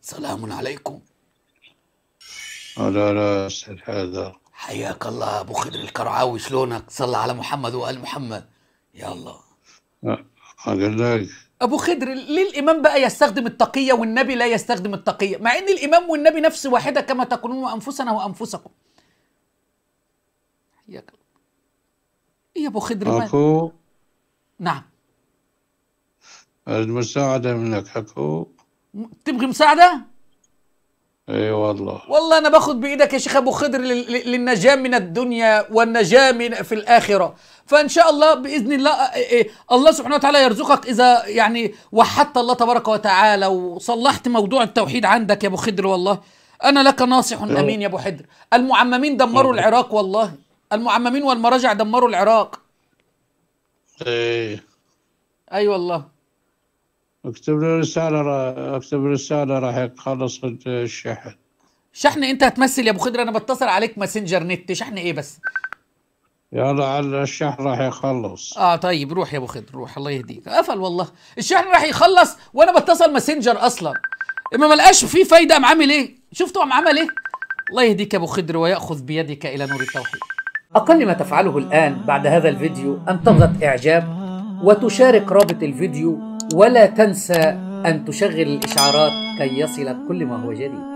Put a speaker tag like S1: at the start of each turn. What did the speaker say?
S1: سلام عليكم.
S2: على راس هذا
S1: حياك الله أبو خضر الكرعاوي شلونك؟ صلى على محمد وآل محمد. يلا
S2: أقول لك
S1: أبو خضر ليه الامام بقى يستخدم التقية والنبي لا يستخدم التقية مع إن الإمام والنبي نفس واحدة كما تكونون أنفسنا وأنفسكم. حياك الله. إيه يا أبو خضر
S2: أكو؟
S1: نعم.
S2: المساعدة منك أكو؟
S1: تبغي مساعدة؟
S2: أي والله.
S1: والله أنا باخد بإيدك يا شيخ أبو خضر لل- لل- للنجاة من الدنيا والنجاة من في الآخرة. فإن شاء الله بإذن الله الله سبحانه وتعالى يرزقك إذا يعني وحدت الله تبارك وتعالى وصلحت موضوع التوحيد عندك يا أبو خضر والله. أنا لك ناصح أمين يا أبو خضر المعممين دمروا العراق والله. المعممين والمراجع دمروا العراق.
S2: إيه
S1: أي أيوة والله.
S2: اكتب لي رسالة را- اكتب رسالة راح يخلص الشحن
S1: شحن. انت هتمثل يا ابو خضر أنا بتصل عليك ماسنجر نت شحن إيه بس؟
S2: يلا على الشحن راح يخلص.
S1: آه طيب روح يا ابو خضر روح الله يهديك. قفل والله. الشحن راح يخلص وأنا بتصل ماسنجر أصلا. اما ما لقاش فيه فايدة قام عامل إيه؟ شفتوا قام عمل إيه؟ الله يهديك يا ابو خضر ويأخذ بيدك إلى نور التوحيد. أقل ما تفعله الآن بعد هذا الفيديو أن تضغط إعجاب وتشارك رابط الفيديو ولا تنسى أن تشغل الإشعارات كي يصلك كل ما هو جديد.